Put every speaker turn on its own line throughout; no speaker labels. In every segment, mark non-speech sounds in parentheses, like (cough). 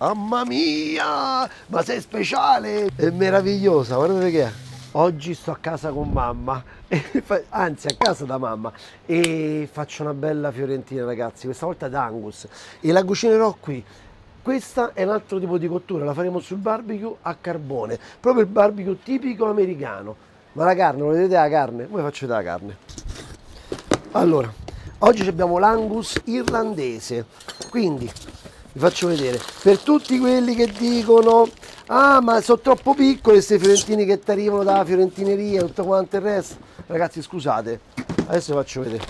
Mamma mia, ma sei speciale! È meravigliosa, guardate che è. Oggi sto a casa con mamma, (laughs) anzi a casa da mamma e faccio una bella fiorentina ragazzi, questa volta d'angus e la cucinerò qui. Questa è un altro tipo di cottura, la faremo sul barbecue a carbone, proprio il barbecue tipico americano. Ma la carne, lo vedete la carne? Voi faccio vedere la carne. Allora, oggi abbiamo l'angus irlandese, quindi vi faccio vedere. Per tutti quelli che dicono ah ma sono troppo piccole queste fiorentine che ti arrivano dalla fiorentineria tutto quanto il resto. Ragazzi scusate adesso vi faccio vedere.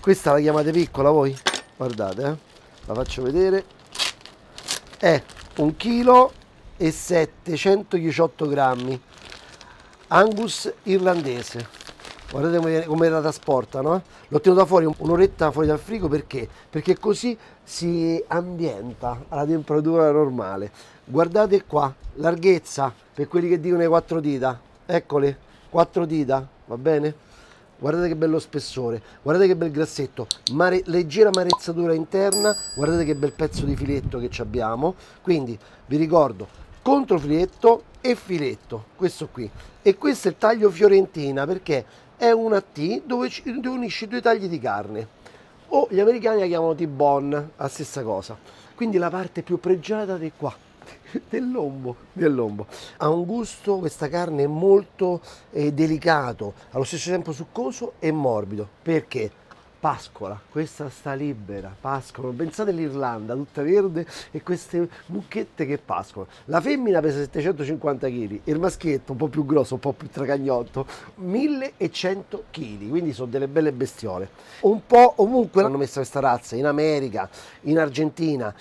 Questa la chiamate piccola voi? Guardate eh? la faccio vedere. È un chilo e 718 grammi angus irlandese guardate come la trasporta no? l'ho tenuta fuori un'oretta fuori dal frigo perché? perché così si ambienta alla temperatura normale. Guardate qua larghezza per quelli che dicono le quattro dita. Eccole quattro dita va bene? Guardate che bello spessore guardate che bel grassetto. Mare, leggera marezzatura interna guardate che bel pezzo di filetto che abbiamo. Quindi vi ricordo controfiletto e filetto questo qui. E questo è il taglio fiorentina perché è una T dove, unisce due tagli di carne o gli americani la chiamano T-bone, la stessa cosa. Quindi la parte più pregiata di qua, (laughs) del lombo. Ha un gusto, questa carne molto eh, delicato, allo stesso tempo succoso e morbido. Perché? Pascola, questa sta libera, pascola. Pensate all'Irlanda, tutta verde e queste mucchette che pascolano. La femmina pesa 750 kg, il maschietto un po' più grosso, un po' più tracagnotto, 1100 kg, quindi sono delle belle bestiole. Un po' ovunque l'hanno messa questa razza, in America, in Argentina,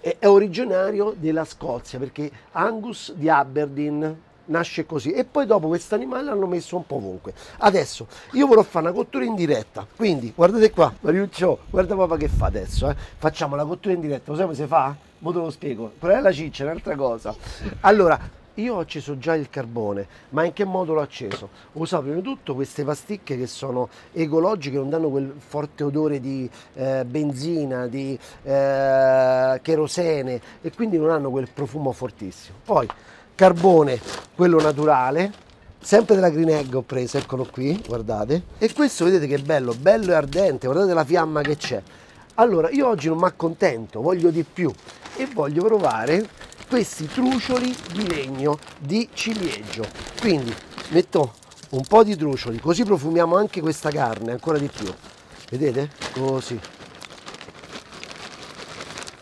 è originario della Scozia perché Angus di Aberdeen nasce così e poi dopo questo animale l'hanno messo un po' ovunque adesso io vorrò fare una cottura in diretta quindi guardate qua Mariuccio guarda papà che fa adesso eh. facciamo la cottura in diretta lo sai come si fa? Mo te lo spiego qual è la ciccia un'altra cosa allora io ho acceso già il carbone, ma in che modo l'ho acceso? Ho usato prima di tutto queste pasticche che sono ecologiche, non danno quel forte odore di eh, benzina, di eh, cherosene e quindi non hanno quel profumo fortissimo. Poi carbone, quello naturale, sempre della Green Egg ho preso, eccolo qui, guardate. E questo vedete che bello, bello e ardente, guardate la fiamma che c'è. Allora, io oggi non mi accontento, voglio di più e voglio provare questi trucioli di legno di ciliegio. Quindi metto un po' di trucioli, così profumiamo anche questa carne ancora di più. Vedete? Così.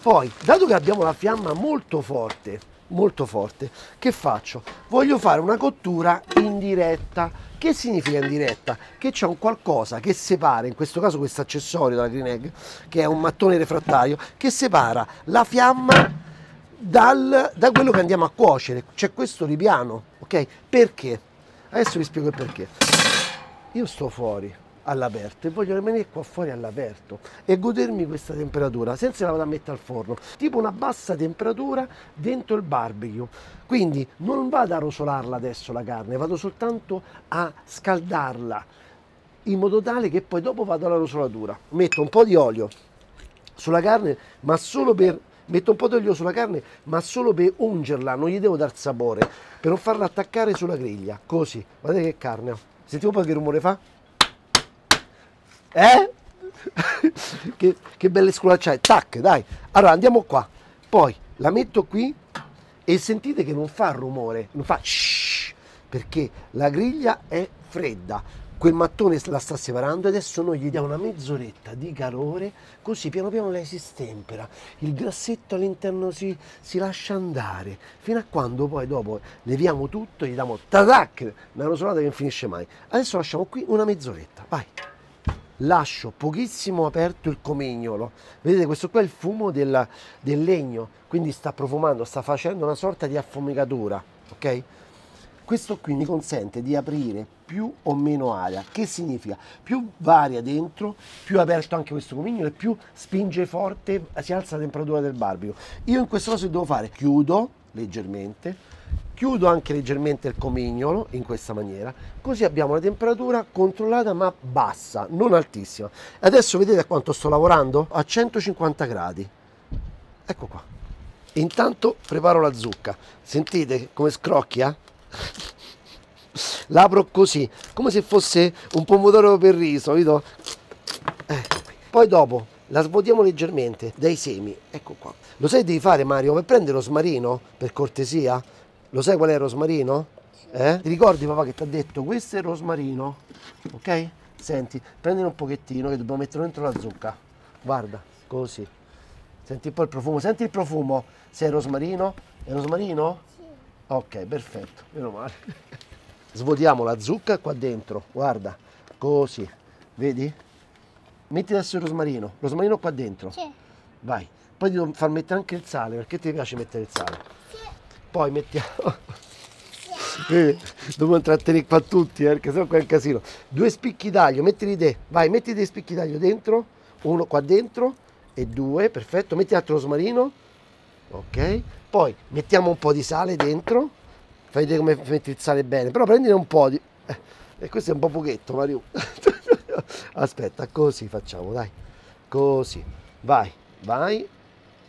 Poi, dato che abbiamo la fiamma molto forte, molto forte. Che faccio? Voglio fare una cottura in diretta. Che significa in diretta? Che c'è un qualcosa che separa, in questo caso questo accessorio della Green Egg, che è un mattone refrattario, che separa la fiamma dal, da quello che andiamo a cuocere. C'è questo ripiano, ok? Perché? Adesso vi spiego il perché. Io sto fuori, all'aperto e voglio rimanere qua fuori all'aperto e godermi questa temperatura senza la vado a mettere al forno tipo una bassa temperatura dentro il barbecue. Quindi non vado a rosolarla adesso la carne vado soltanto a scaldarla in modo tale che poi dopo vado alla rosolatura. Metto un po' di olio sulla carne ma solo per metto un po' di olio sulla carne ma solo per ungerla non gli devo dar sapore per non farla attaccare sulla griglia. Così guardate che carne sentiamo un po' che rumore fa eh? (laughs) che, che belle sculacciate. Tac, dai. Allora andiamo qua. Poi la metto qui e sentite che non fa rumore, non fa shh, perché la griglia è fredda. Quel mattone la sta separando adesso noi gli diamo una mezz'oretta di calore, così piano piano lei si stempera, il grassetto all'interno si, si lascia andare, fino a quando poi dopo leviamo tutto gli diamo tatac, una rosolata che non finisce mai. Adesso lasciamo qui una mezz'oretta, vai lascio pochissimo aperto il comignolo. Vedete, questo qua è il fumo del, del legno, quindi sta profumando, sta facendo una sorta di affumicatura, ok? Questo qui mi consente di aprire più o meno aria. Che significa? Più varia dentro, più aperto anche questo comignolo e più spinge forte, si alza la temperatura del barbecue. Io in questo caso devo fare? Chiudo leggermente, chiudo anche leggermente il comignolo in questa maniera così abbiamo una temperatura controllata ma bassa non altissima adesso vedete a quanto sto lavorando a 150 gradi ecco qua Intanto preparo la zucca. Sentite come scrocchia? (laughs) L'apro così, come se fosse un pomodoro per riso, capito? Eh. Poi dopo la svuotiamo leggermente dai semi. Ecco qua. Lo sai devi fare Mario? Per prendere rosmarino, per cortesia? Lo sai qual è il rosmarino? Eh? Ti ricordi papà che ti ha detto questo è il rosmarino? Ok? Senti, prendine un pochettino che dobbiamo mettere dentro la zucca. Guarda, così. Senti un po' il profumo, senti il profumo. Se è rosmarino? È rosmarino? Sì. Ok, perfetto, meno male. Svuotiamo la zucca qua dentro, guarda, così. Vedi? Metti adesso il rosmarino, rosmarino qua dentro. Sì. Vai. Poi devo far mettere anche il sale, perché ti piace mettere il sale? Sì. Poi mettiamo... Vedi, (laughs) dobbiamo intrattenere qua tutti, eh, perché sennò qua è un casino. Due spicchi d'aglio, mettili te, vai, metti dei spicchi d'aglio dentro, uno qua dentro e due, perfetto, metti l'altro rosmarino, ok? Poi mettiamo un po' di sale dentro, fai vedere come metti il sale bene, però prendine un po' di... Eh, e questo è un po' pochetto, Mario. (laughs) (laughs) Aspetta, così facciamo, dai, così, vai, vai,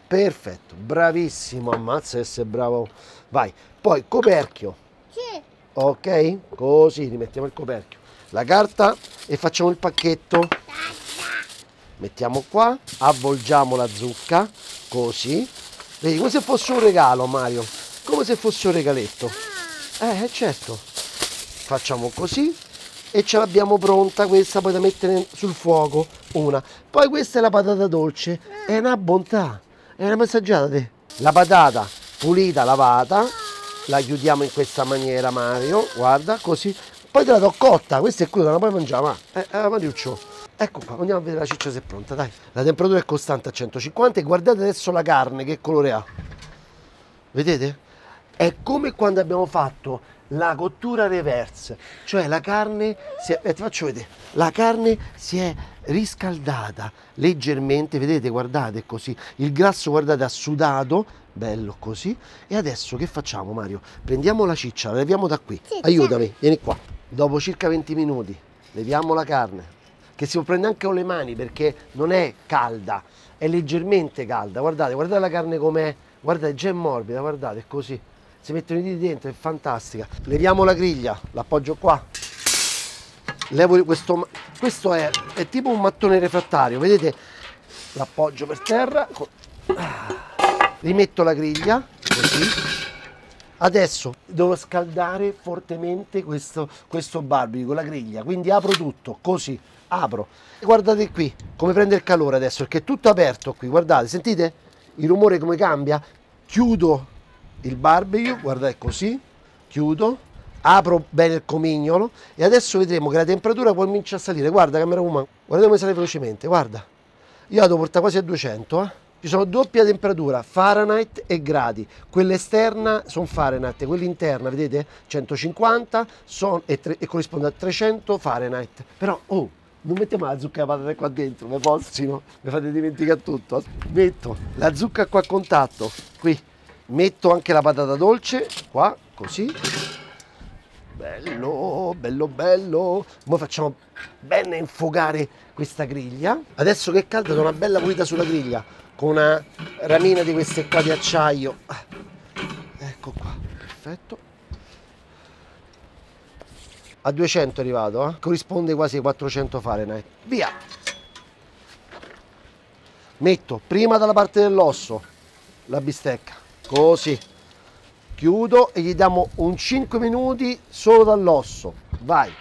perfetto, bravissimo, ammazza essere bravo, vai, poi coperchio, sì. Ok? Così rimettiamo il coperchio. La carta e facciamo il pacchetto. Mettiamo qua, avvolgiamo la zucca, così. Vedi, come se fosse un regalo, Mario. Come se fosse un regaletto. Eh, eh certo. Facciamo così e ce l'abbiamo pronta questa poi da mettere sul fuoco una. Poi questa è la patata dolce. È una bontà. È una massaggiata te. la patata pulita lavata. La chiudiamo in questa maniera Mario. Guarda così. Poi te la do cotta. Questa è cruda la puoi mangiare ma eh, eh, Mariuccio. Ecco qua andiamo a vedere la ciccia se è pronta dai. La temperatura è costante a 150 e guardate adesso la carne che colore ha. Vedete? È come quando abbiamo fatto la cottura reverse cioè la carne si è, eh, ti faccio vedere la carne si è riscaldata leggermente vedete guardate così il grasso guardate ha sudato bello così. E adesso che facciamo Mario? Prendiamo la ciccia, la leviamo da qui. Sì, Aiutami, vieni qua. Dopo circa 20 minuti leviamo la carne, che si può prendere anche con le mani perché non è calda, è leggermente calda. Guardate, guardate la carne com'è, guardate, già è morbida, guardate, è così. Si mettono i diti dentro, è fantastica. Leviamo la griglia, l'appoggio qua. Levo questo, questo è, è tipo un mattone refrattario, vedete? L'appoggio per terra. Ah rimetto la griglia così adesso devo scaldare fortemente questo, questo barbecue con la griglia quindi apro tutto così apro guardate qui come prende il calore adesso perché è tutto aperto qui guardate sentite il rumore come cambia chiudo il barbecue guardate così chiudo apro bene il comignolo e adesso vedremo che la temperatura comincia a salire guarda camera woman guardate come sale velocemente guarda io la devo portare quasi a 200 eh ci sono doppia temperatura, Fahrenheit e gradi. Quella esterna sono Fahrenheit, quella interna, vedete? 150 son, e, tre, e, corrisponde a 300 Fahrenheit. Però, oh, non mettiamo la zucca e la patata qua dentro, mi posso, mi fate dimenticare tutto. Metto la zucca qua a contatto, qui. Metto anche la patata dolce, qua, così. Bello, bello, bello. Ora facciamo bene infogare questa griglia. Adesso che è calda, do una bella pulita sulla griglia con una ramina di queste qua di acciaio ecco qua perfetto a 200 è arrivato eh? corrisponde quasi ai 400 Fahrenheit via metto prima dalla parte dell'osso la bistecca così chiudo e gli diamo un 5 minuti solo dall'osso vai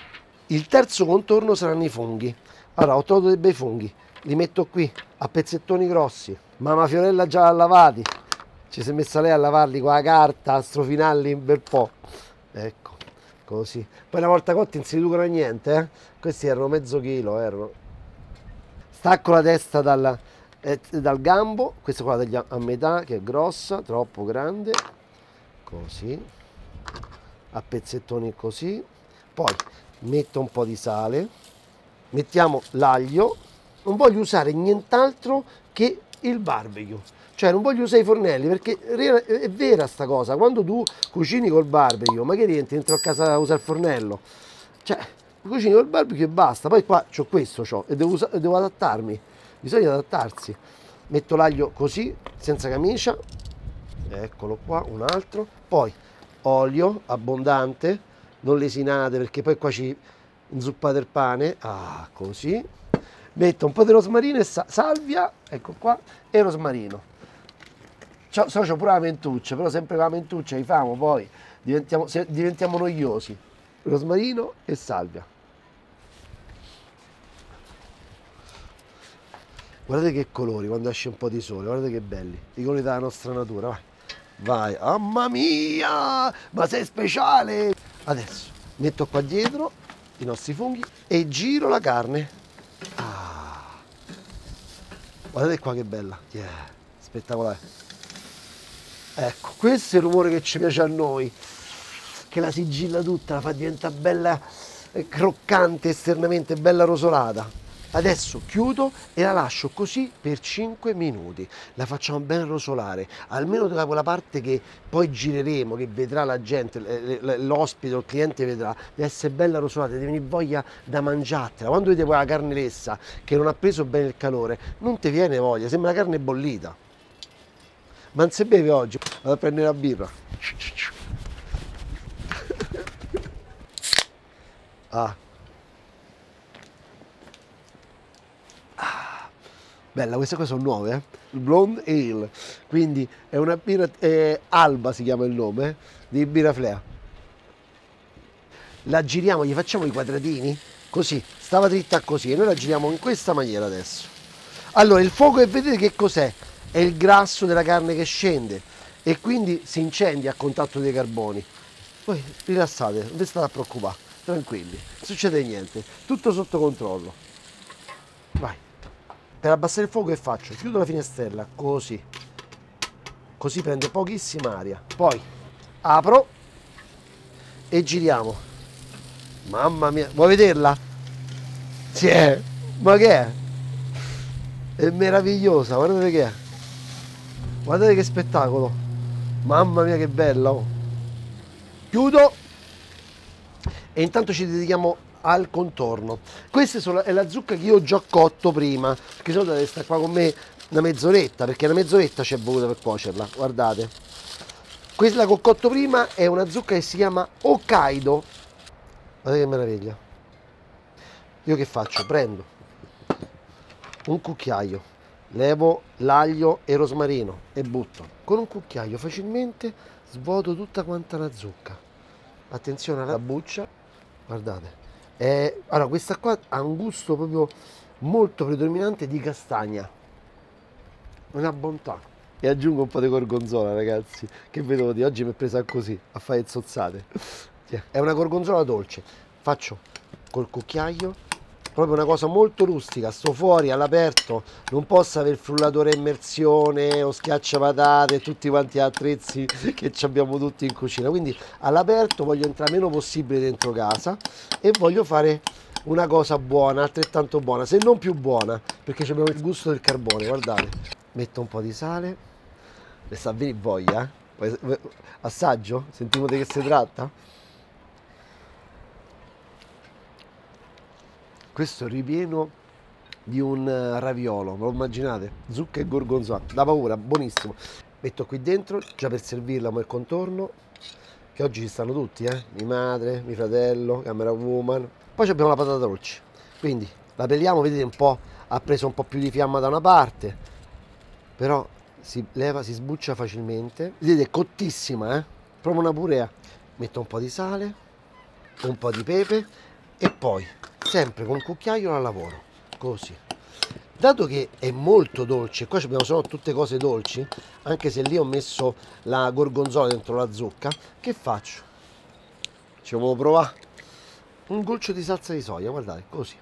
il terzo contorno saranno i funghi allora ho trovato dei bei funghi li metto qui a pezzettoni grossi Mamma Fiorella già lavati. Ci si è messa lei a lavarli con la carta, a strofinarli un bel po'. Ecco, così. Poi una volta cotti non si riducono a niente, eh? Questi erano mezzo chilo, erano. Stacco la testa dal, eh, dal gambo, questa qua a metà che è grossa, troppo grande. Così. A pezzettoni così. Poi metto un po' di sale. Mettiamo l'aglio. Non voglio usare nient'altro che il barbecue. Cioè non voglio usare i fornelli perché è vera sta cosa, quando tu cucini col barbecue, ma che rientri dentro a casa a usare il fornello? Cioè, cucini col barbecue e basta, poi qua ho questo c'ho, e devo, devo adattarmi, bisogna adattarsi. Metto l'aglio così, senza camicia, eccolo qua, un altro. Poi olio abbondante, non lesinate perché poi qua ci inzuppate il pane. Ah, così. Metto un po' di rosmarino e sa- salvia, ecco qua, e rosmarino. C'ho, so, c'ho pure la mentuccia, però sempre la mentuccia li famo poi, diventiamo, diventiamo noiosi. Rosmarino e salvia. Guardate che colori quando esce un po' di sole, guardate che belli, i colori della nostra natura, vai. Vai, mamma mia, ma sei speciale! Adesso metto qua dietro i nostri funghi e giro la carne. Ah. Guardate qua che bella, yeah, spettacolare. Ecco, questo è il rumore che ci piace a noi, che la sigilla tutta, la fa diventare bella eh, croccante esternamente, bella rosolata. Adesso chiudo e la lascio così per 5 minuti. La facciamo ben rosolare, almeno da quella parte che poi gireremo, che vedrà la gente, l'ospite o il cliente vedrà, deve essere bella rosolata, deve venire voglia da mangiartela. Quando vedi quella carne lessa che non ha preso bene il calore, non ti viene voglia, sembra una carne bollita. Ma non si beve oggi, vado a prendere la birra. Ah. Bella, queste qua sono nuove, eh? Blonde Ale, quindi è una birra, eh, Alba si chiama il nome, eh? di birra Flea. La giriamo, gli facciamo i quadratini, così, stava dritta così, e noi la giriamo in questa maniera adesso. Allora, il fuoco, è, vedete che cos'è? È il grasso della carne che scende e quindi si incendia a contatto dei carboni. Poi rilassate, non vi state a preoccupare, tranquilli, non succede niente, tutto sotto controllo. Per abbassare il fuoco che faccio? Chiudo la finestrella così così prende pochissima aria poi apro e giriamo mamma mia vuoi vederla? sì è ma che è? è meravigliosa guardate che è guardate che spettacolo mamma mia che bella oh. chiudo e intanto ci dedichiamo al contorno. Questa è la zucca che io ho già cotto prima, che sono deve stare qua con me una mezz'oretta, perché una mezz'oretta ci è voluta per cuocerla, guardate. Questa che ho cotto prima è una zucca che si chiama Hokkaido. Guardate che meraviglia. Io che faccio? Prendo un cucchiaio, levo l'aglio e rosmarino e butto. Con un cucchiaio facilmente svuoto tutta quanta la zucca. Attenzione alla buccia, guardate eh, allora, questa qua ha un gusto proprio molto predominante di castagna. Una bontà. E aggiungo un po' di gorgonzola, ragazzi. Che vedo di oggi mi è presa così, a fare zozzate. È una gorgonzola dolce. Faccio col cucchiaio proprio una cosa molto rustica, sto fuori all'aperto, non posso avere frullatore a immersione o schiaccia patate e tutti quanti attrezzi che abbiamo tutti in cucina, quindi all'aperto voglio entrare meno possibile dentro casa e voglio fare una cosa buona, altrettanto buona, se non più buona, perché abbiamo il gusto del carbone, guardate. Metto un po' di sale, ne sta venire voglia, eh? Assaggio? Sentiamo di che si tratta? Questo ripieno di un eh, raviolo, lo immaginate? Zucca e gorgonzola, da paura, buonissimo. Metto qui dentro, già per servirla come contorno, che oggi ci stanno tutti, eh? Mia madre, mio fratello, camera woman. Poi abbiamo la patata dolce, quindi la peliamo, vedete un po', ha preso un po' più di fiamma da una parte, però si leva, si sbuccia facilmente. Vedete, è cottissima, eh? Proprio una purea. Metto un po' di sale, un po' di pepe e poi sempre con un cucchiaio la lavoro così. Dato che è molto dolce qua abbiamo solo tutte cose dolci anche se lì ho messo la gorgonzola dentro la zucca che faccio? Ci volevo provare un goccio di salsa di soia guardate così.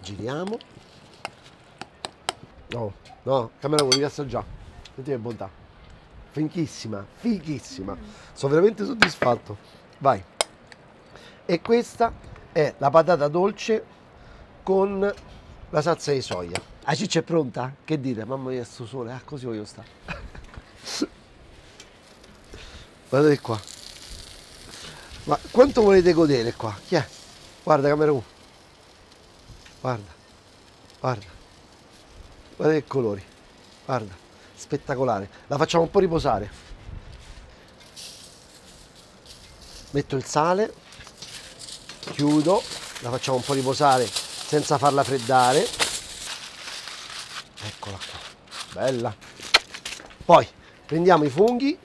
Giriamo. No no camera vuoi assaggiare senti che bontà. Fichissima fichissima. Sono veramente soddisfatto. Vai e questa è la patata dolce con la salsa di soia. La ciccia è pronta? Che dite? Mamma mia, sto sole, ah, così voglio stare. Guardate qua. Ma quanto volete godere qua? Chi è? Guarda camera 1. Guarda. Guarda. Guarda che colori. Guarda. spettacolare. La facciamo un po' riposare. Metto il sale, chiudo, la facciamo un po' riposare senza farla freddare. Eccola qua, bella. Poi prendiamo i funghi,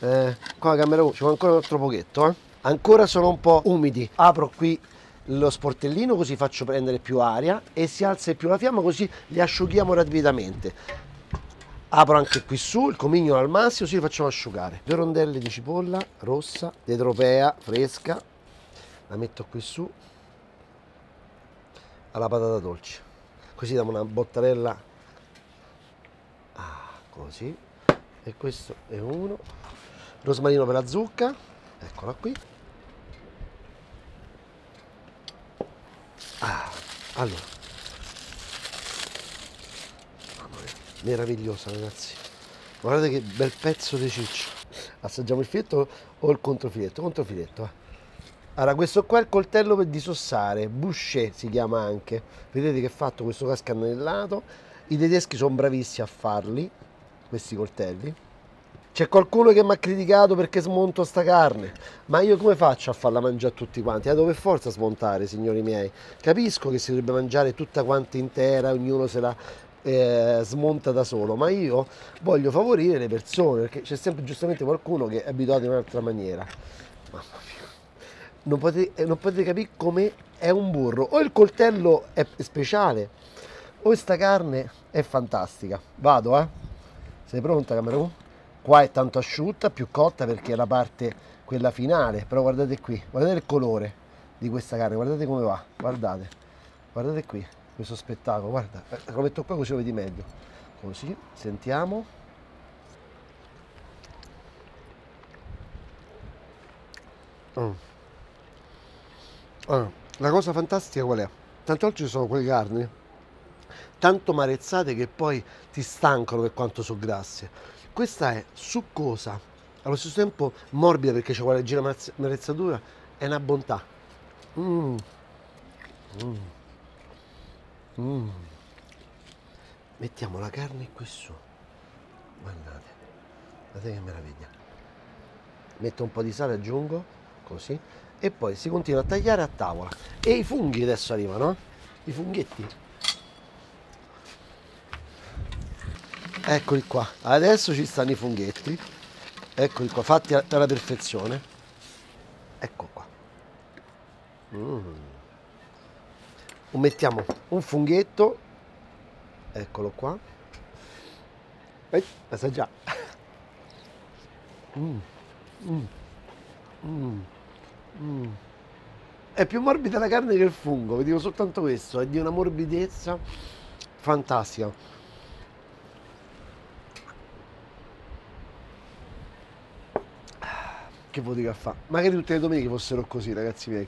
eh, qua la camera ci vuole ancora un altro pochetto, eh. ancora sono un po' umidi. Apro qui lo sportellino così faccio prendere più aria e si alza più la fiamma così li asciughiamo rapidamente apro anche qui su il comignolo al massimo così li facciamo asciugare due rondelle di cipolla rossa d'etropea fresca la metto qui su alla patata dolce così diamo una bottarella ah, così e questo è uno rosmarino per la zucca eccola qui Ah, allora. Meravigliosa ragazzi. Guardate che bel pezzo di ciccio. Assaggiamo il filetto o il controfiletto? Controfiletto. Eh. Allora, questo qua è il coltello per disossare, boucher si chiama anche. Vedete che è fatto questo cascanellato. I tedeschi sono bravissimi a farli, questi coltelli. C'è qualcuno che mi ha criticato perché smonto sta carne, ma io come faccio a farla mangiare a tutti quanti? La devo per forza smontare, signori miei. Capisco che si dovrebbe mangiare tutta quanta intera, ognuno se la eh, smonta da solo, ma io voglio favorire le persone, perché c'è sempre giustamente qualcuno che è abituato in un'altra maniera. Mamma mia. Non potete, eh, non potete capire come è un burro. O il coltello è speciale, o questa carne è fantastica. Vado, eh? Sei pronta, Camerun? qua è tanto asciutta, più cotta perché è la parte quella finale, però guardate qui, guardate il colore di questa carne, guardate come va, guardate, guardate qui, questo spettacolo, guarda, eh, lo metto qua così lo vedi meglio, così, sentiamo. Oh. La cosa fantastica qual è? Tanto oggi ci sono quelle carni tanto marezzate che poi ti stancano per quanto sono grasse questa è succosa, allo stesso tempo morbida perché c'è quella leggera marezzatura, è una bontà. Mm. Mm. Mm. Mettiamo la carne qui su, guardate, guardate che meraviglia. Metto un po' di sale, aggiungo, così, e poi si continua a tagliare a tavola. E i funghi adesso arrivano, eh? i funghetti. eccoli qua adesso ci stanno i funghetti eccoli qua fatti alla perfezione ecco qua mm. mettiamo un funghetto eccolo qua eh, assaggia (laughs) mm. Mm. Mm. Mm. è più morbida la carne che il fungo vi dico soltanto questo è di una morbidezza fantastica che vuol dire a fa? Magari tutte le domeniche fossero così, ragazzi miei.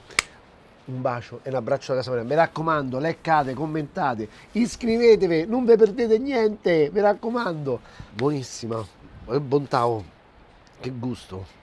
Un bacio e un abbraccio da casa mia. Mi raccomando, leccate, commentate, iscrivetevi, non vi perdete niente, mi raccomando. Buonissima, bontà, oh. che gusto.